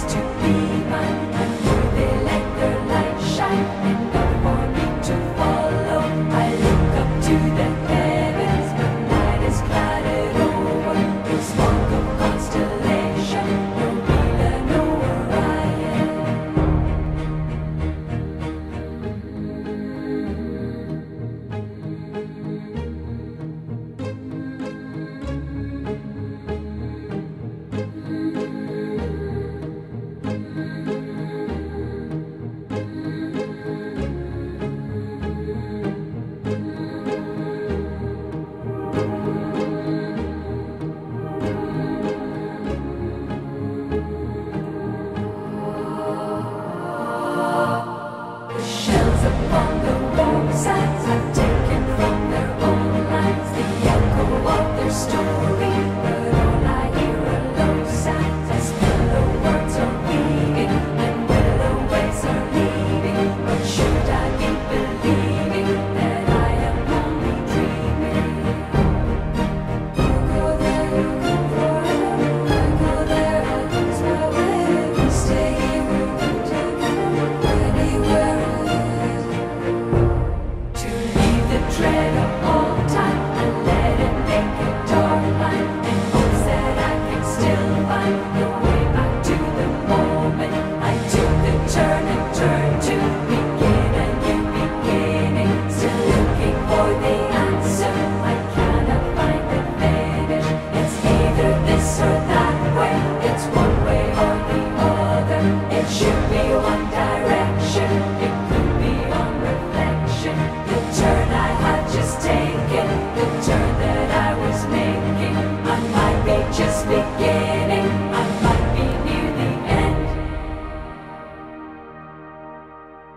to be. May Con 羁